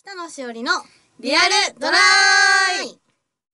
北野しおりのリアルドライ。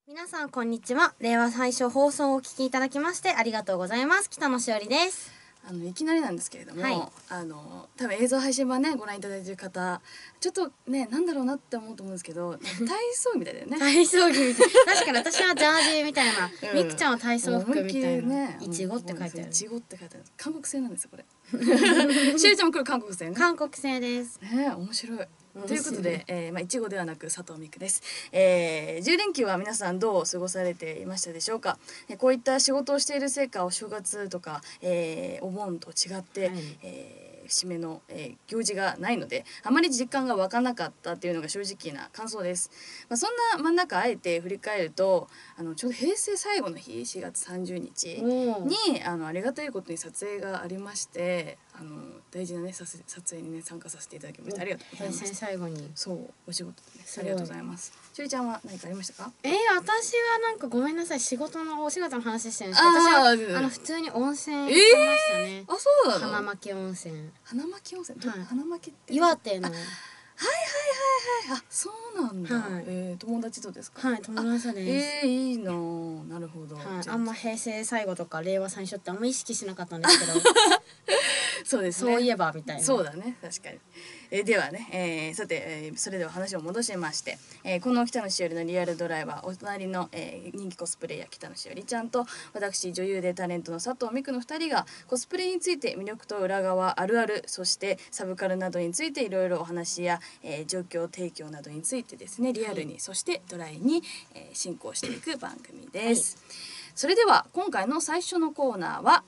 皆さんこんにちは。令和最初放送をお聞きいただきましてありがとうございます。北野しおりです。あのいきなりなんですけれども、はい。あの多分映像配信版ねご覧いただいてる方ちょっとねなんだろうなって思うと思うんですけど 体操みたいだよね。体操着みたい。な確かに私はジャージーみたいな、うん。みくちゃんは体操服みたいな、ねいちごって書いてある。いちごって書いてある。韓国製なんですよこれ。しゅうちゃんもこれ韓国製ね。韓国製です。ね面白いということで、えー、まあいちごではなく佐藤美久です。えー、10連休は皆さんどう過ごされていましたでしょうか？えーこういった仕事をしている成果お正月とか、えーお盆と違って、はいえー節目の、えー行事がないのであまり実感が湧かなかったっていうのが正直な感想です。まあ、そんな真ん中あえて振り返るとあのちょうど平成最後の日4月30日にあのありがたいことに撮影がありましてあの大事なね撮影撮影にね参加させていただきましてありがとうござい平成ます。最後にそうお仕事でねありがとうございます。しゅりちゃんは何かありましたか？えー、私はなんかごめんなさい仕事のお仕事の話してるんですけど私はうんあの普通に温泉行ってましたね、あそうなの？花巻温泉花巻温泉、どはい。花巻って？岩手の。あそうなんだ。はい。えー友達とですか？はい友達です、えー、いいな。あなるほど。はい、あんま平成最後とか令和最初ってあんま意識しなかったんですけど そうですね。そういえばみたいな。そうだね。確かに、えーではね、えーさて、えーそれでは話を戻しまして、えーこの北野しおりのリアルドライバーお隣の、えー人気コスプレイヤー北野しおりちゃんと私女優でタレントの佐藤美久の2人がコスプレについて魅力と裏側あるあるそしてサブカルなどについていろいろお話や、えー状況提供などについてですねリアルに、そしてドライに、えー進行していく番組です、それでは今回の最初のコーナーは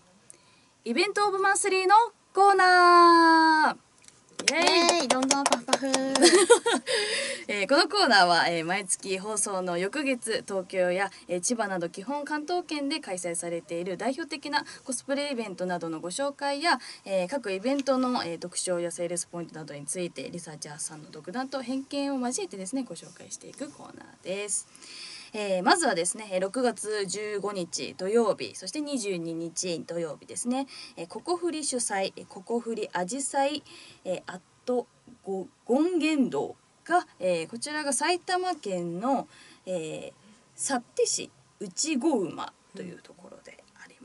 イベントオブマンスリーのコーナー。イエーイえー、どんどんパフパフ。えーこのコーナーは、えー毎月放送の翌月東京や、えー千葉など基本関東圏で開催されている代表的なコスプレイベントなどのご紹介や、えー各イベントの、えー特徴やセールスポイントなどについてリサーチャーさんの独断と偏見を交えてですねご紹介していくコーナーです。えーまずはですね6月15日土曜日そして22日土曜日ですね、えー、ココフリ主催ココフリアジサイ、アットゴ権現堂が、えーこちらが埼玉県の、えー、幸手市内子馬というところ。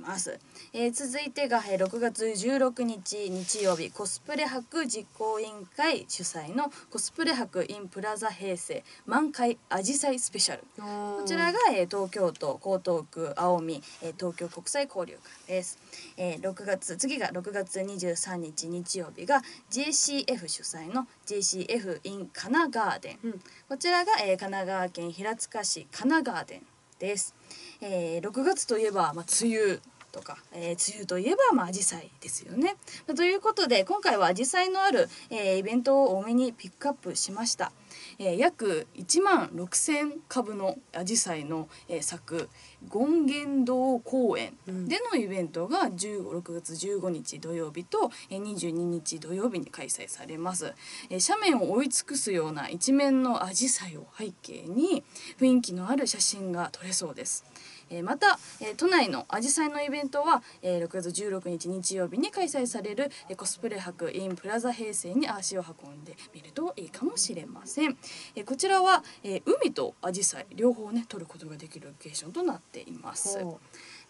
ます、えー続いてが、えー6月16日日曜日コスプレ博実行委員会主催のコスプレ博 in プラザ平成満開アジサイスペシャル。ここちらが、えー東京都江東区青海、えー東京国際交流館です、えー6月次が6月23日日曜日が JCF 主催の JCF in カナガーデン、うん。こちらが、えー神奈川県平塚市カナガーデンです、えー6月といえば、まあ、梅雨とか、えー梅雨といえばまあ紫陽花ですよね。ということで今回は紫陽花のある、えーイベントを多めにピックアップしました。えー約1万6,000株の紫陽花の、えー咲く権現堂公園うんでのイベントが15 6月15日土曜日とえー22日土曜日に開催されます、えー斜面を覆い尽くすような一面の紫陽花を背景に雰囲気のある写真が撮れそうですえーまた、えー都内のアジサイのイベントは、えー6月16日日曜日に開催される、えーコスプレ博 in プラザ平成に足を運んでみるといいかもしれません、えーこちらは、えー海とアジサイ両方ね撮ることができるロケーションとなっています。ほ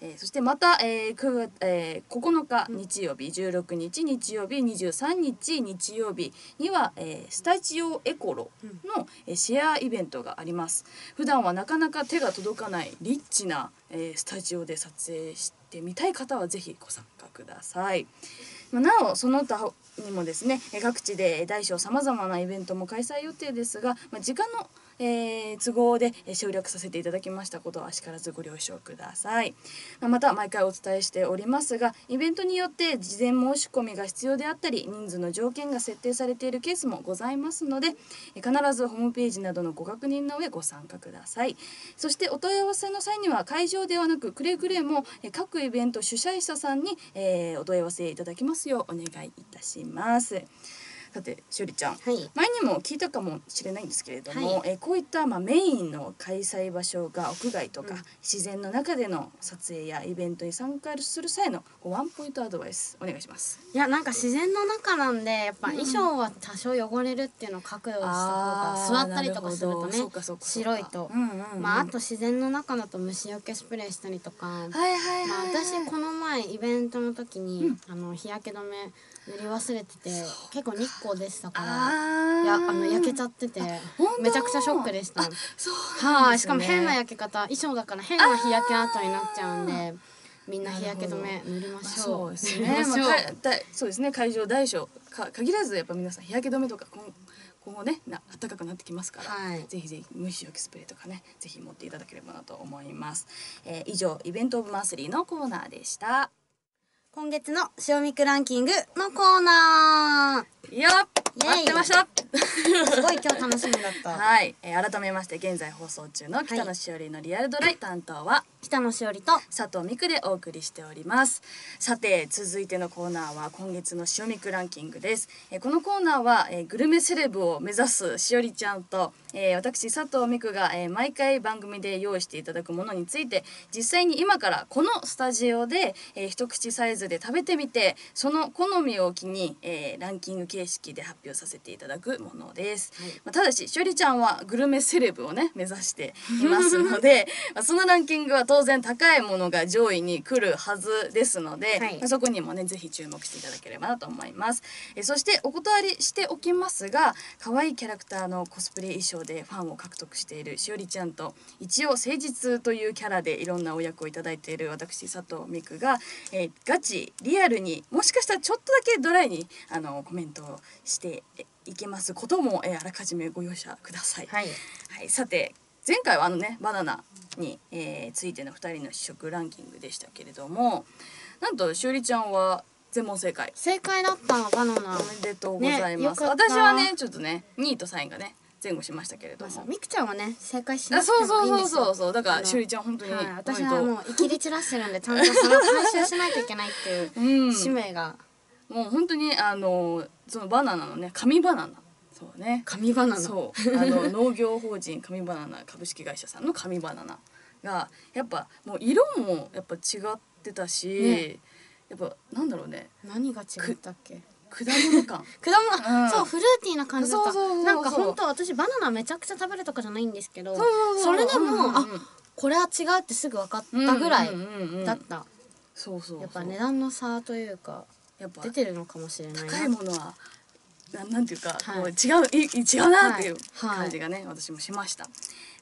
えーそしてまた、えー9月えー9日日曜日16日日曜日23日日曜日には、えースタジオエコロの、えーシェアイベントがあります普段はなかなか手が届かないリッチな、えースタジオで撮影してみたい方はぜひご参加ください。まあなおその他にもですねえー各地で大小さまざまなイベントも開催予定ですが、まあ、時間の、えー都合で省略させていただきましたことはあしからずご了承ください。また毎回お伝えしておりますがイベントによって事前申し込みが必要であったり人数の条件が設定されているケースもございますので必ずホームページなどのご確認の上ご参加くださいそしてお問い合わせの際には会場ではなくくれぐれも各イベント主催者さんに、えーお問い合わせいただきますようお願いいたしますさてしおりちゃん、はい。前にも聞いたかもしれないんですけれども、はい。えーこういったまあメインの開催場所が屋外とか、うん。自然の中での撮影やイベントに参加する際のワンポイントアドバイスお願いします。いやなんか自然の中なんでやっぱうん。衣装は多少汚れるっていうのを覚悟した方が座ったりとかするとね白いと、うんうんうん。まああと自然の中だと虫除けスプレーしたりとか、はいはいはい、まあ、私この前イベントの時に、うん。あの日焼け止め塗り忘れてて結構日光でしたからやあの焼けちゃっててめちゃくちゃショックでしたあそうはい、しかも変な焼け方衣装だから変な日焼け跡になっちゃうんでみんな日焼け止め塗りましょそううですね。まあそうですね。会場大小か限らずやっぱ皆さん日焼け止めとか今今後ねな暖かくなってきますから、はいぜひぜひ虫除けスプレーとかねぜひ持っていただければなと思います。えー以上イベントオブマンスリーのコーナーでした。今月の塩ミクランキングのコーナいやイエイ。待ってました。ーすごい今日楽しみだった。はい、えー改めまして現在放送中の北野しおりのリアルドライ担当は、北野しおりと佐藤美久でお送りしております。さて続いてのコーナーは今月の塩みくランキングです。えーこのコーナーは、えーグルメセレブを目指すしおりちゃんと、えー私佐藤美久が、えー毎回番組で用意していただくものについて実際に今からこのスタジオで、えー一口サイズで食べてみてその好みを機に、えーランキング形式で発表させていただくものです、はい。まあ、ただししおりちゃんはグルメセレブをね目指していますので まあそのランキングは当然高いものが上位に来るはずですので、はい。まあそこにもねぜひ注目していただければなと思います。えそしてお断りしておきますが可愛いキャラクターのコスプレ衣装でファンを獲得しているしおりちゃんと一応誠実というキャラでいろんなお役をいただいている私佐藤美久が、えーガチリアルにもしかしたらちょっとだけドライにあのコメントをしていけます。ことも、えーあらかじめご容赦ください。はい。はい、さて前回はあのねバナナに、えーついての2人の試食ランキングでしたけれどもなんとしおりちゃんは全問正解。正解だったバナナ。おめでとうございます、ね私はねちょっとね2位と3位がね前後しましたけれども。まあさみくちゃんはね正解しなあくてそうそうもいいんですよ。そうそうそうだからしおりちゃん本当にはい、私はもう生きり散らしてるんでちゃんとそれを回収しないといけないっていう うん。使命が。もう本当にあのそのバナナのね紙バナナ。そうね紙バナナ。そう。あの農業法人紙バナナ株式会社さんの紙バナナがやっぱもう色もやっぱ違ってたし、ね。やっぱなんだろうね。何が違ったっけ？果物感。果物、うん。そうフルーティーな感じだった。そうそうそうそう。なんか本当私バナナめちゃくちゃ食べるとかじゃないんですけどそうそうそう。それでも、うんうんうんあこれは違うってすぐ分かったぐらいだった、そうそうやっぱ値段の差というかやっぱ出てるのかもしれないな。高いものはななんていうか、はい。もう違うい違うなっていうはい。感じがね、私もしました。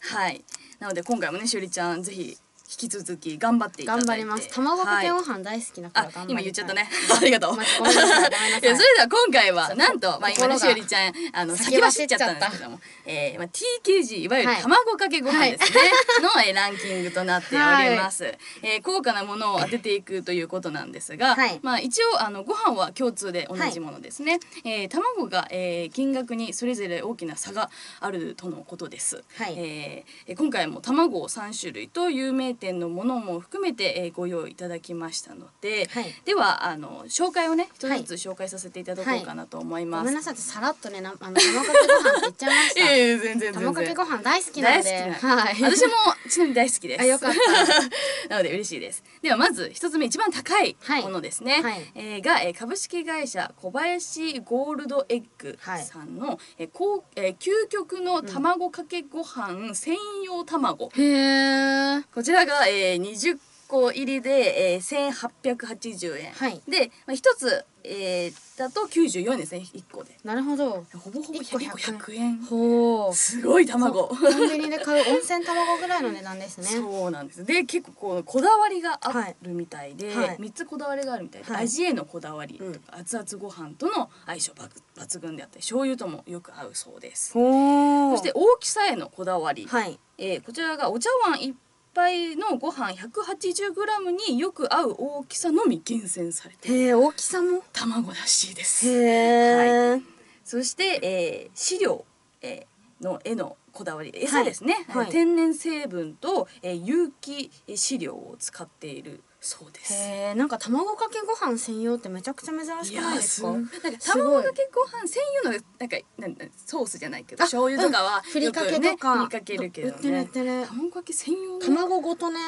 はい。なので今回もねしおりちゃんぜひ引き続き頑張っていただいて。頑張ります。卵かけごはい飯大好きだから今言っちゃったね。ありがとう。ごめんごめんなさい。ごめんなさい。いやそれでは今回はなんとまあ今ねしおりちゃんあの先先走走っちゃったんですけども、えーまあ TKG いわゆるはい。卵かけご飯ですね、のえーランキングとなっております、えー高価なものを当てていくということなんですが、はい。まあ一応あのご飯は共通で同じものですね、えー卵が、えー金額にそれぞれ大きな差があるとのことです、はい。えー今回も卵を3種類と有名店のものも含めて、えーご用意いただきましたので、はいではあの紹介をね一はいつずつ紹介させていただこうかなと思います。ごめんなさいさらっとねな あの卵かけご飯って言っちゃいましいやいや全然全然。た卵かけご飯大好きなんではい私もちなみに大好きです。あよかっ なので嬉しいです。ではまず一つ目一番高いはいものですね。はいえーが、えー株式会社小林ゴールドエッグさんの、えーこうえー究極の卵かけご飯専用卵。へえこちらが、えー、20個入りで、えー、1880円。はい。で、まあ、一つ、えー、だと94円ですね一個で。なるほど。ほぼほぼ一個100 100 100円。ほう。すごい卵。コンビニで買う温泉卵ぐらいの値段ですね。そうなんです。で結構こうこだわりがあるみたいで、はい。はい三つこだわりがあるみたいで、はい。味へのこだわりとか、うん熱々ご飯との相性抜抜群であったり、醤油ともよく合うそうです。ほそして大きさへのこだわり、はい。えーこちらがお茶碗一杯のご飯 180g によく合う大きさのみ厳選されて大きさも？卵らしいです。へえ。そして、えー、飼料、えーの絵のこだわり。餌ですね、はい。天然成分と、えー有機飼料を使っているそうです。へえなんか卵かけご飯専用ってめちゃくちゃ珍しくないですか？なんか卵かけご飯専用のなんかなんなんソースじゃないけどあ醤油とかはうん。ふりかけとか。ねふりかけるけど売ってる売ねってる。卵かけ専用の。卵ごとね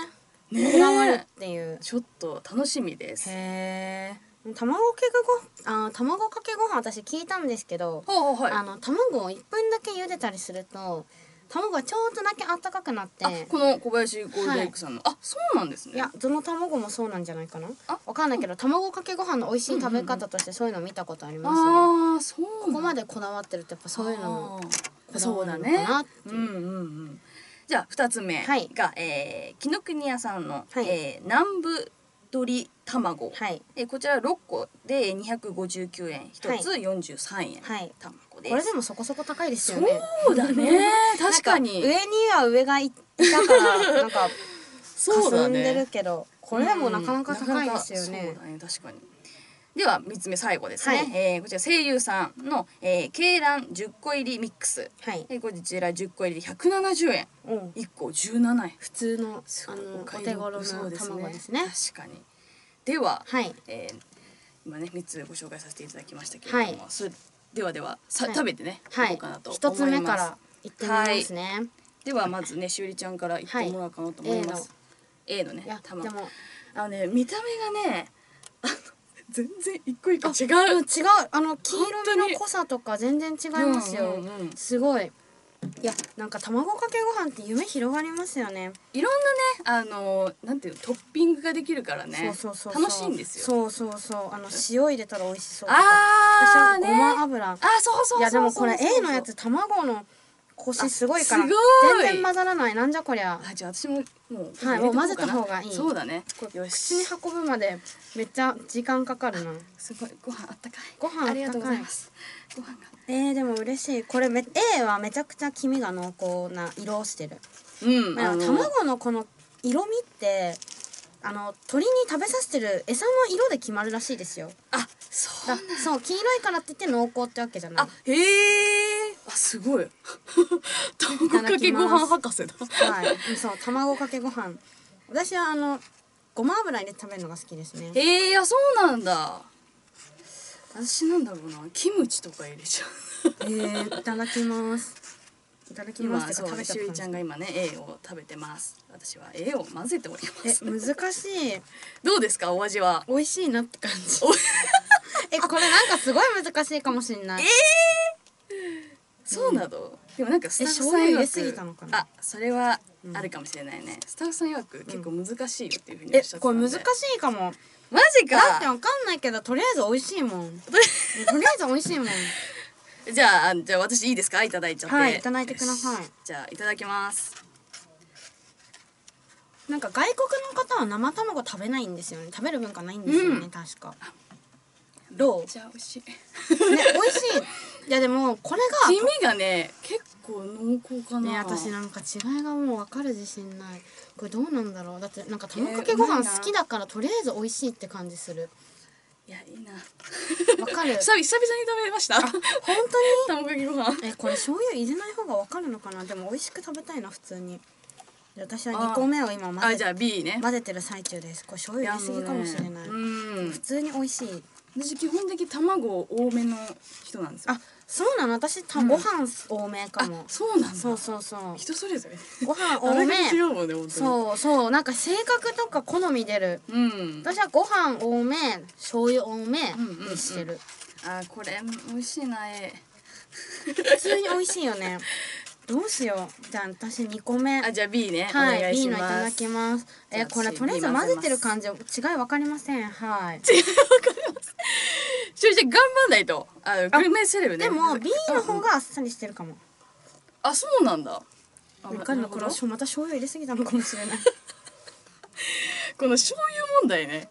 ねえ。こだわるっていうちょっと楽しみです。へえ卵かけごあ卵かけご飯私聞いたんですけど、はい。あの卵を1分だけ茹でたりすると卵がちょっとだけあったかくなって。あこの小林ゴールデンエッグさんの、あそうなんですね。いやどの卵もそうなんじゃないかな。あ？わかんないけど卵かけご飯の美味しい食べ方としてそういうの見たことあります。ね、ああそうここまででこだわってるとやっぱそういうのもこだそうだわるのかなね。うんうんうんじゃあ二つ目が、はい。えー紀ノ国屋さんの、はい。えー南部鶏卵、はい。えーこちら6個で259円。一つ43円、はい。卵です。これでもそこそこ高いですよね。そうだね。確かに。上には上がいいたからなんか そうだ霞んでるねけどこれでもなかなか高いですよね。うん。ね。確かに。では3つ目最後ですね、はい。えーこちら声優さんの、えー、鶏卵10個入りミックス。はい。えーこちら10個入りで170円。うん。1個17円。普通のあのお手頃そうの卵ですね。確かにでは、はい。えー今ね3つご紹介させていただきましたけれども、はい。それではではさ、はい。食べてね、はい。いこうかなと思います一つ目からいってみますね、ではまずねしおりちゃんからいってもらおうかなと思います、A のねいや卵でもあのね見た目がねあの全然一個一個違う。ん違う。うあの黄色みの濃さとか全然違いますよ、すごいいやなんか卵かけご飯って夢広がりますよね。いろんなねあのなんていうのトッピングができるからね。そうそうそう楽しいんですよ。そうそうそう。あの塩入れたら美味しそうとか。あーねごま油。あそうそうそうそういやでもこれ A のやつ卵のコシすごいからあすごい。全然混ざらない。なんじゃこりゃ。あじゃあ私ももうはいもう混ぜた方がいい。そうだね。これよ口にし運ぶまでめっちゃ時間かかるな。すごい。ご飯あったかい。ご飯ありがとうございます。ご飯がえー、でも嬉しい。これめ A はめちゃくちゃ黄身が濃厚な色をしてる。うんあの卵のこの色味ってあの鳥に食べさせてる餌の色で決まるらしいですよ。あそうだ。そう黄色いからって言って濃厚ってわけじゃない。あへえあすごい。卵かけご飯博士だ。はい。そう卵かけご飯。私はあのごま油入れて食べるのが好きですね。へえあそうなんだ私なんだろうな。キムチとか入れちゃう。えー、いただきます。いただきます食べちゃちゃんが今ね A を食べてます。私は A を混ぜております。え難しい。どうですか？お味は。美味しいなって感じ。えこれなんかすごい難しいかもしれない。そうなの、でもなんかスタッフさん入れ曰すぎたのかな。くあそれはあるかもしれないね、スタッフさん曰く結構難しいよっていうふうにおえっしゃってたんで。これ難しいかもマジか。だってわかんないけどとりあえず美味しいもん。とりあえず美味しいもん。じゃああじゃあ私いいですか？いただいちゃって。はいいただいてください。じゃあいただきます。なんか外国の方は生卵食べないんですよね。食べる文化ないんですよね、うん。確かどう？じゃあ美味しい。ね美味しい。いやでもこれが黄身がね結構濃厚かな。ね私なんか違いがもう分かる自信ない。これどうなんだろう？だってなんか卵かけご飯好きだからとりあえず美味しいって感じする。いやいいな。わかる？久々に食べました。本 卵かけご飯。当にえこれ醤油入れない方が分かるのかな？でも美味しく食べたいな普通に。で私は2個目を今混ぜあじゃあ B ね。混ぜてる最中です。これ醤油入れすぎかもしれない。ねうん普通に美味しい私基本的に卵多めの人なんですよ。あそうなの私たうんご飯多めかあも、そうなんだ。そうそうそう。人それぞれ。ご飯多め。そうそう。なんか性格とか好み出る。うん。私はご飯多め醤油多めうんうんうんにしてる、あこれ美味しいなえ。普通に美味しいよね。どうしよう。じゃあ私2個目。あじゃあ B ね、はい B のいただきます。えこれ私とりあえず混ぜてる感じ違い分かりません。はいしおりちゃん頑張んないと。あグルメセレブね。でも B の方うんがあっさりしてるかも。あそうなんだ。あ分かるのこれなるほど。また醤油入れすぎたのかもしれない。この醤油問題ね。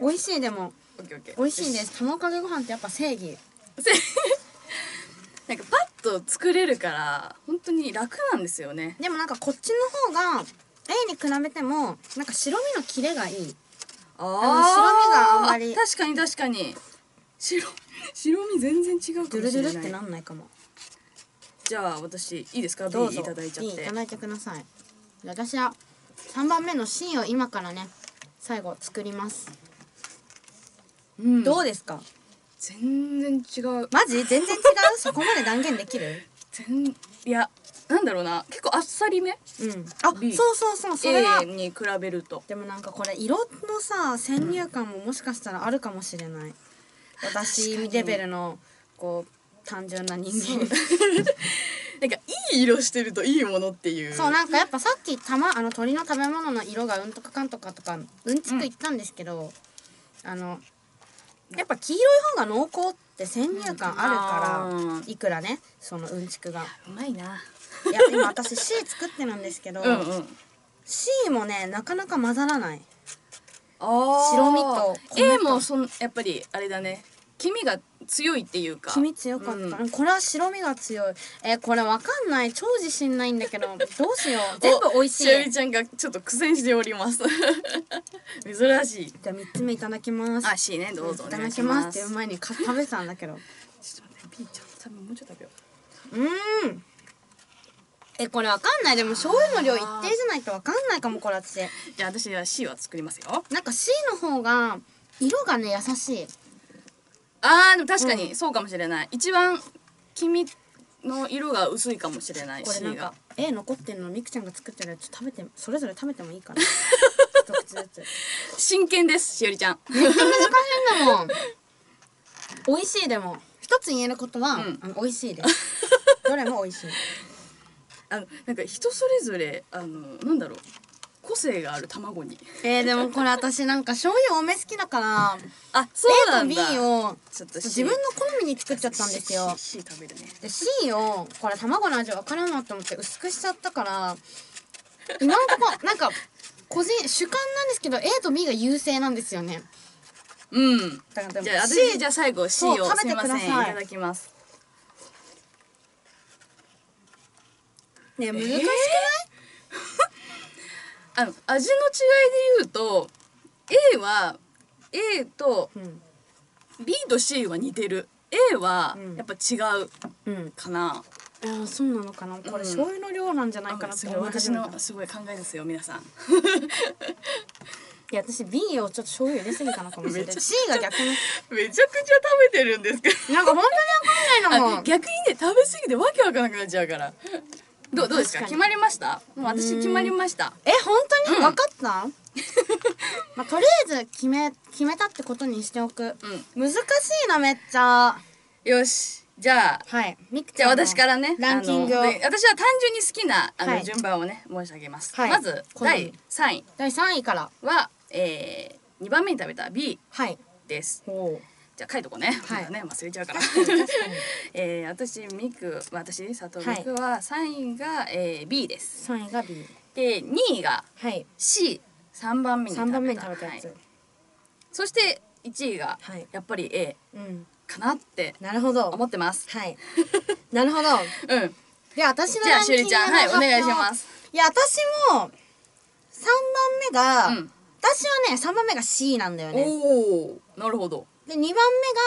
美味しいでも。オッケーオッケー。美味しいです。卵かけご飯ってやっぱ正義。なんかパッと作れるから本当に楽なんですよね。でもなんかこっちの方が A に比べてもなんか白身のキレがいいあの白身があんまり。確かに確かに。白白身全然違うかもしれない。ってなんないかも。じゃあ私いいですか？どうぞ。いただいちゃっ B いてただいてください。私は3番目の C を今からね最後作ります、うん。どうですか？全然違う。マジ？全然違う？そこまで断言できる？全いやなんだろうな。結構あっさりめ？うん。あ B そうそうそうそれは。A に比べると。でもなんかこれ色のさ先入観ももしかしたらあるかもしれない。私確かにレベルのこう単純な人間。なんかいい色してるといいものっていう。そうなんかやっぱさっきたまあの鳥の食べ物の色がうんとかかんとかとかうんちく言ったんですけど、あのやっぱ黄色い方が濃厚って先入観あるから、うん。いくらねそのうんちくが。うまいな。いや今私 C 作ってるんですけど、うんうん。C もねなかなか混ざらない。白身と米 A ともそんやっぱりあれだね黄身が強いっていうか。黄身強かった、うん。これは白身が強い。えこれわかんない。超自信ないんだけどどうしよう。全部美味しい。しおりちゃんがちょっと苦戦しております。珍しい。じゃあ3つ目いただきます。あ C ねどうぞ。おいただきまます。すっていう前にか食べてたんだけど。ちょっと待って B ちゃん多分もうちょっと食べよう。ーん。えこれわかんない。でも醤油の量一定じゃないとわかんないかもこれ私。うじゃあ私は C は作りますよ。なんか C の方が色がね優しいあーでも確かにそうかもしれない、一番黄身の色が薄いかもしれないこれなんか A 残ってんのみくちゃんが作ってるやつ食べてそれぞれ食べてもいいかな。一口ずつ。真剣ですしおりちゃん。めっちゃ難しいんだもん。美味しいでも。一つ言えることは、うん。あの美味しいです。どれも美味しい。あのなんか人それぞれあのなんだろう個性がある卵に。えー、でもこれ私なんか醤油多め好きだからあそう A となんだ。B をちょっと自分の好みに作っちゃったんですよ。C, C 食べるね。で C をこれ卵の味分からんなと思って薄くしちゃったから今のとこ なんか個人主観なんですけど A と B が優勢なんですよね。うん。だからでもじゃあ C 私じゃあ最後 C を食べてください。いただきます。ね難しくない、あの味の違いで言うと A は A とうん、B と C は似てる。A はうん。やっぱ違う。うん、かな、あーそうなのかな。これうん醤油の量なんじゃないかなってすごい。私思い始めたのすごい考えですよ皆さん。いや私 B をちょっと醤油入れすぎたのかもしれない。めちゃく C が逆に。めちゃくちゃ食べてるんですけど。なんか本当にわかんないのも。あ逆にね食べ過ぎてわけわかんなくなっちゃうからどうどうですか？決まりました？もう私決まりました。え本当に？うん。分かった、まあ、とりあえず決め決めたってことにしておく。う難しいなめっちゃ。んよし。じゃあはい。みくちじゃあゃんの私からねランキングを。あので私は単純に好きなあの、はい。順番をね申し上げます、はい。まず好み第3位。第3位から。は、えー、2番目に食べた B はい。です。ほうじゃあ書いとこうね、はい。ね忘れちゃうから。えー、私ミク私佐藤はいミクは3位が、えー、B です。3位が B で2位がはい。C3 番目に食べた3番目に食べた。やつ、はい。そして1位がはい。やっぱり A うん。かなってなるほど。思ってます。はい。なるほど。うん。で私のじゃあランキングしゅりちゃんはいお願いします。いや私も3番目が、うん。私はね3番目が C なんだよね。おおなるほどで2番目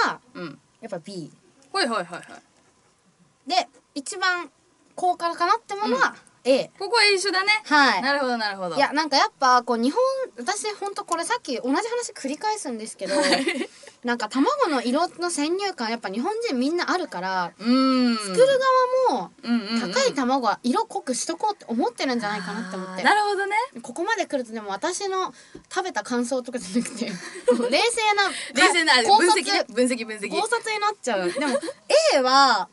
がうん。やっぱ B はいはいはいはい。で一番高価かなってものは A、ここは一緒だね。はい。なるほどなるほど。いやなんかやっぱこう日本私ほんとこれさっき同じ話繰り返すんですけどなんか卵の色の先入観やっぱ日本人みんなあるからうーん。作る側もうんうんうん。高い卵は色濃くしとこうって思ってるんじゃないかなって思って。なるほどね。ここまで来るとでも私の食べた感想とかじゃなくて 冷静な冷静な考察分析ね。分析分析。考察になっちゃう。でも A は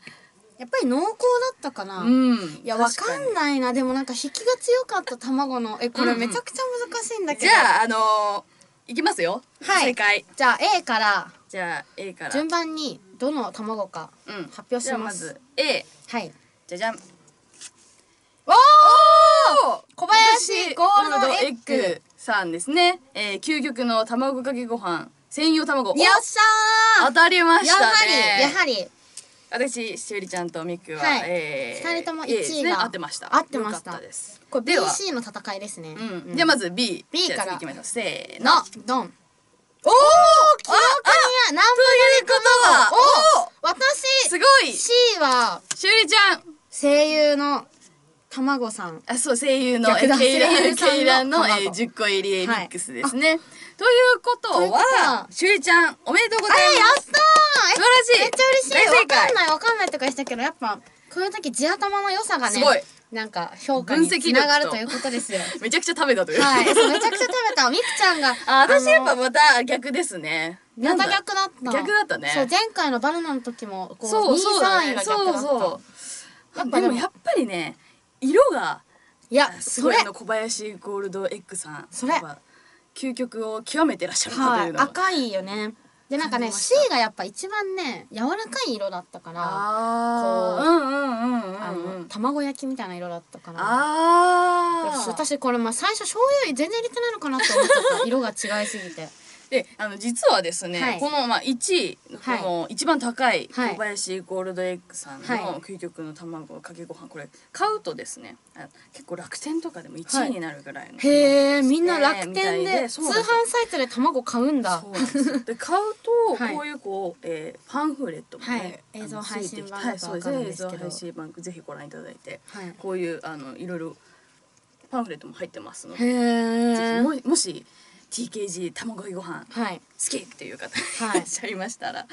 やっぱり濃厚だったかな、うん。いやわかんいないな。でもなんか引きが強かった卵のえこれうんうん。めちゃくちゃ難しいんだけど、じゃああのー、いきますよ。はい。正解。じゃあ A から。じゃあ A から。順番にどの卵かうん。発表します。じゃあまず A はい。じゃじゃん。おお小林ゴールドエッグ。さんですね、えー、究極の卵かけご飯。専用卵。およっしゃー！当たりましたやはりねやはり。私しおりちゃんとみくは、はい。えー、二人とも A ですね。一位が合ってました。合ってました。よかったですこれでは。BC の戦いですね。うん、じゃあまず B B じゃあから。次行きましょう。せーの。のドン。おお記憶には何ということは。お私すごい。し C はおりちゃん。声優の卵さん。あそう声優の逆だ。ケイラ声優さんのケイラの、卵えー、10個入りミックスですね、とい。うことということははしゅりちゃんおめでとうございやます。ったー。素晴らしい。めっちゃ嬉しい。大正わか解んないわかんないとかしたけどやっぱこういう時地頭の良さがねすごいなんか評価につながるということですよ。めちゃくちゃ食べたという、はい。めちゃくちゃ食べたみくちゃんが。あ私やっぱまた逆ですね。また逆だった。逆だったね。そう前回のバナナの時もこうそう2そう。だ3位ねが逆だった。そうそう。やっぱでもやっぱりね色がいやすそれ。ごいあの小林ゴールドエッグさんそれ。やっぱ究極を極めてらっしゃるなとはいいうのが赤いよねでなんかね C がやっぱ一番ね柔らかい色だったからあー。うんうんうんうんあうん。の卵焼きみたいな色だったから。あー。私これまあ最初醤油全然入れてないのかなと思ってた。色が違いすぎてであの実はですね、はい。この、まあ、1位こはい。の一番高いはい。小林ゴールドエッグさんはい。の究極の卵かけご飯。これ買うとですねあ結構楽天とかでも1位になるぐらいの、へえみんな楽みたい天で通そうなんですよ販サイトで卵買うんだ。そうなんですよ。で買うとはい。こういうこう、えーパンフレットもね、はい。あの映像配信版はい、だとわそうです。ね映かるんですけど。像配信版ぜひご覧いただいてはい。こういうあのいろいろパンフレットも入ってますのでへぜえひももし TKG 卵かけご飯はい好きっていう方はいいらっしゃいましたら、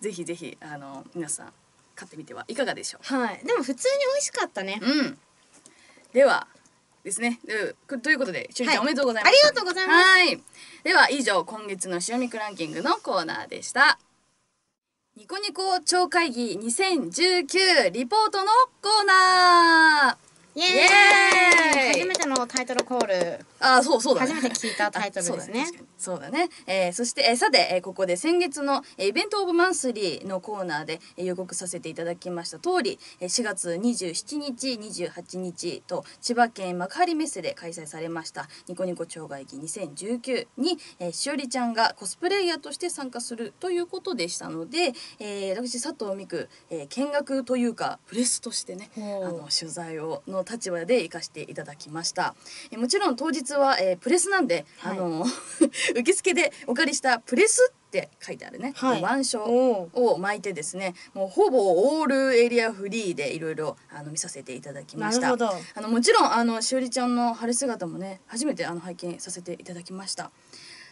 ぜひぜひあの皆さん買ってみてはいかがでしょはいでも普通に美味しかったねう。うん。ではですね。でということで、しゅうりちゃん、はいおめでとうございます。ありがとうございますはい。では以上今月の塩ミクランキングのコーナーでした。ニコニコ超会議2019リポートのコーナー。イエーイ初めてのタイトルコールあーそうそうだ、ね、初めて聞いたタイトルですね。あ そうだね。ね、えーそして、えーさて、えーここで先月の、えーイベントオブマンスリーのコーナーで、えー予告させていただきました通り、えー4月27日28日と千葉県幕張メッセで開催されましたニコニコ超会議2019に、えーしおりちゃんがコスプレイヤーとして参加するということでしたので、えー私佐藤美久、えー見学というかプレスとしてねあの取材をの立場で行かせていただきました。えもちろん当日は、えープレスなんで、はい。あの 受付でお借りしたプレスって書いてあるね、はい。腕章おを巻いてですねもうほぼオールエリアフリーでいろいろあの見させていただきました。あのもちろんあのしおりちゃんの晴れ姿もね初めてあの拝見させていただきました。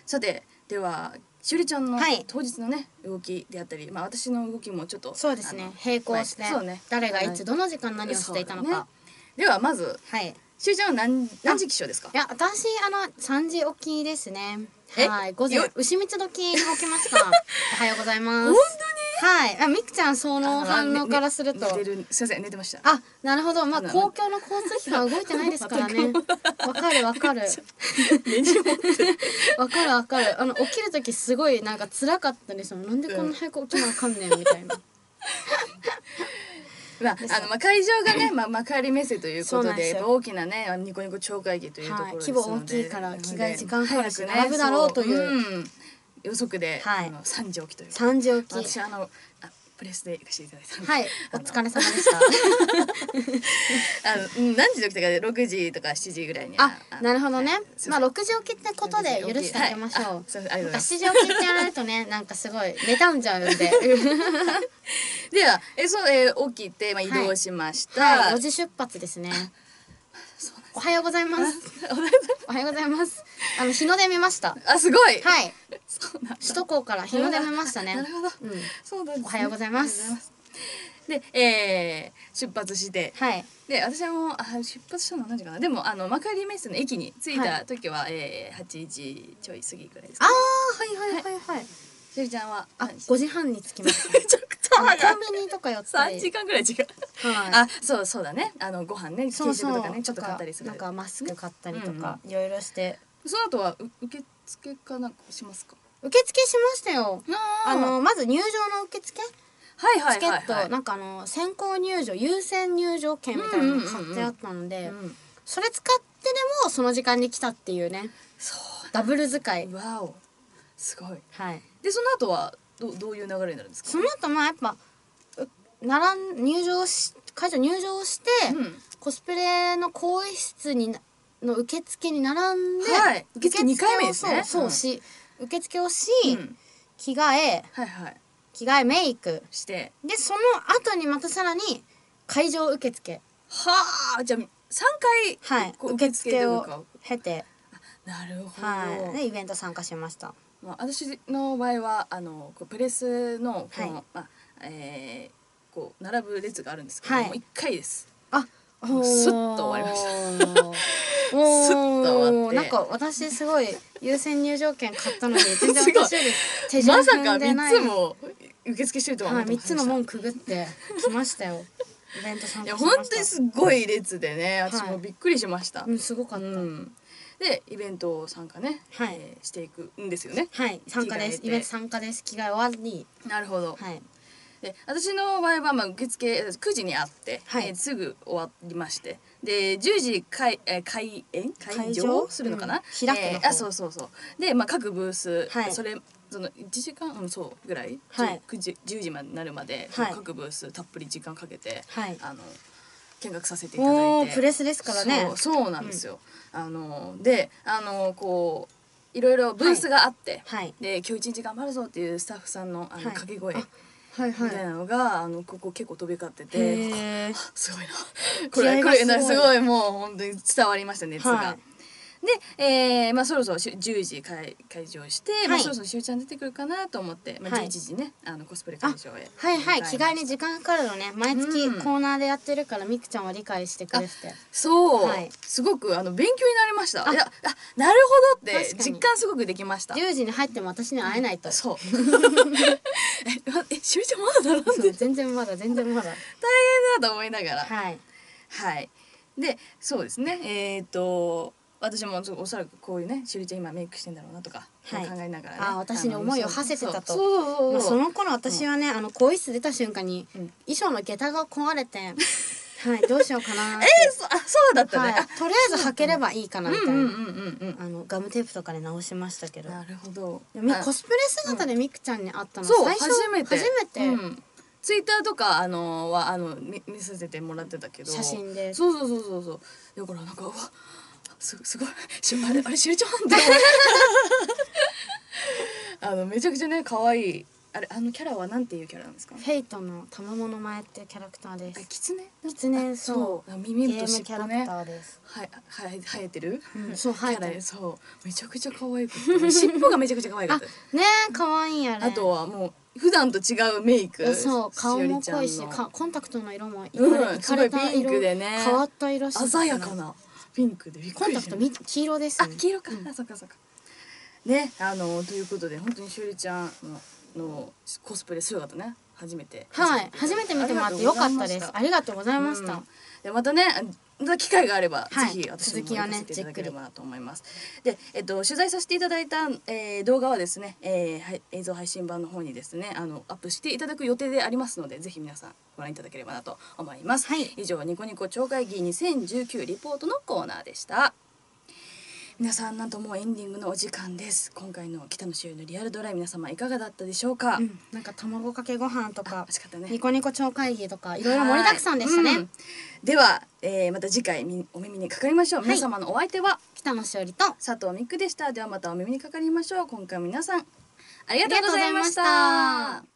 さてではしおりちゃんのはい。当日のね動きであったり、まあ私の動きもちょっとそうですね。並行してはいそうね。誰がいつどの時間何をしていたのか。ね。ではまずはいしゅうちゃんは何何時起床ですか？いや私あの3時起きですね。え？はい午前よ牛三つ時に起きました。おはようございます。本はい。あみくちゃんその反応からすると。寝てる。すいません寝てました。あなるほど。まあ公共の交通費が動いてないですからね。わかるわかる。わかる わかる。あの起きる時すごいなんか辛かったですもんなんでこんな早く起きなあかんねんみたいな まあ、あの、まあ、会場がね、まあ、幕張メッセということで、大きなね、ニコニコ超会議というところはいですので、規模大きいから着替え時間早く並ぶだろうという予測で、はい。あの3時起きという3時起き。私あのあプレスで行かせていただいたんではい。お疲れ様でした。あのうん何時起きたかで6時とか7時ぐらいにあなるほどね。はい。まあせん。6時起きってことで許してあげましょう、はい。あすいませんありがとうございます。7時起きってやられるとね なんかすごい寝たんじゃうんで。ではえそう、えー起きて、まあ、移動しました、はい。4時出発ですねおはようございます。おはようございます。あの日の出見ました。あすごい、はい。首都高から日の出見ましたね。なるほど。うん。そうなんね。おはようございます。で、えー、出発して。はい。で私はもうあ出発したのは何時かな。でもあの幕張メッセの駅に着いた時は、えー、8時ちょい過ぎぐらいですあかーはいはいはいはいしゅうちゃんは？あ何？時5時半に着きました めちゃくちゃ早い。コンビニとか寄った3り時間ぐらい違う、はい。あそうそうだね。あのご飯ね給食とかねちょっと買ったりする。なんかマスク買ったりとうんかいろいろして。その後はう受付かなんかしますか？受付しましたよ。ああのまず入場の受付？はいはいチケット、なんかあの先行入場優先入場券みたいなの買ってあったので、うん。それ使ってでもその時間に来たっていうね。そうダブル使い。わおすごい。はい。でその後はどどういう流れになるんですか？その後まあやっぱう並ん入場し会場入場して、うん。コスプレの更衣室になの受付に並んで、はい。受付二回目ですね。をそうそううん。し受付をし、うん。着替えはいはい。着替えメイク。して。でその後にまたさらに会場受付。はあ。じゃあ三回はい。受付を経て。なるほど、はい。でイベント参加しましたまあ、私の場合はあのこうプレスのこの、はい。まあえーこう並ぶ列があるんですけどはい。も、一回です。あスッと終わりました。たスッと終わって。なんか私すごい優先入場券買ったのに全然 私より手順まさか踏んでない。三つも受付してるとはました。の門くぐって来ましたよ。イベント参いや加しました。本当にすごい列でね、私はい。もびっくりしました。うんすごかった、うんでイベントを参加ね、はい。えーしていくんですよね。はい。参加です。着替えて。イベント参加です。着替え終わりなるほど。はい。で私の場合はまあ受付9時にあって、はい。えーすぐ終わりましてで10時開,、えー、開演？開場？開場するのかな、うん。開くの方。えーあそうそうそう。で、まあ、各ブース、はい。それその1時間、うん、そうぐらい、はい。9時10時までになるまで、はい。各ブースたっぷり時間かけて、はい。あの見学させていただいて。プレスですからね。そうなんですよ、あのであのこういろいろブースがあって、はい。で今日一日頑張るぞっていうスタッフさんのあのはい。掛け声、あはいはい。みたいなのが、あのここ結構飛び交ってて すごいな。これこれなすごいもう本当に伝わりました熱が。はいで、えーまあ、そろそろし10時開会場して、まあ、はいそろそろしゅうちゃん出てくるかなと思って、まあ、はい。11時ねあのコスプレ会場へはいはい。着替えに時間かかるのね。毎月うん。コーナーでやってるからみくちゃんは理解してくれて。てそう、はい。すごくあの勉強になりました。あ。いやあなるほどって実感すごくできました。10時に入っても私には会えないと。そう。えまえしゅうちゃんまだ並んでそう全然まだ全然まだ。大変だと思いながら。はい。はい。で、そうですね。えっ、と。私もおそらくこういうね、しゅりちゃん今メイクしてんだろうなとか、はい。考えながらね。あ私に思いを馳せてたと。その頃私はね、あの更衣室出た瞬間に、うん。衣装の下駄が壊れて はいどうしようかなって。えーそあ、そうだったね。はい、とりあえず履ければいいかあなみたいな、うんうんうんうんあのガムテープとかで直しましたけど。うん。なるほど。コスプレ姿でみくちゃんに会ったの、そう、最初初めて。初めて、うん。ツイッターとかあのはあの見見させてもらってたけど。写真で。そうそうそうそうそう。だからなんかうわすすごいしあれあれしゅうちゃんって思ってあのめちゃくちゃね可愛いあれあのキャラはなんていうキャラなんですか？フェイトの玉物前っていうキャラクターです。あキツネキツネあそう耳と尻尾ね。ターです、はいはい生えてる、うんそう生えてる。そうめちゃくちゃ可愛くて。尻尾がめちゃくちゃ可愛かあった。ねえ可愛いあれあとはもう普段と違うメイクそう顔も濃いしかコンタクトの色もいかうんれいピン色クでね。変わった色鮮やかなピンクでびっくりしましたコンタクトみ黄色ですあね黄色か、うん。あそっかそっか。ねあのということで本当にしおりちゃんののコスプレ姿ね。初めて。はい。初めて見てもらってよかったです。ありがとうございました、うん。でまたねあ機会があれば、はいぜひ私も続きはね行かせていただければなと思います。で、えっと取材させていただいた、えー動画はですね、えーはい、映像配信版の方にですねあのアップしていただく予定でありますのでぜひ皆さんご覧いただければなと思います。はい以上ニコニコ超会議2019リポートのコーナーでした。皆さんなんともうエンディングのお時間です。今回の北野周のリアルドライ皆様いかがだったでしょうか、うん、なんか卵かけご飯とあか美味しかったねニコニコ超会議とかいろいろ盛りだくさんでしたね、はい。うんでは、えーまた次回みお耳にかかりましょう、い。皆様のお相手は？北野しおりと佐藤美久でした。ではまたお耳にかかりましょう。今回も皆さんありがとうございました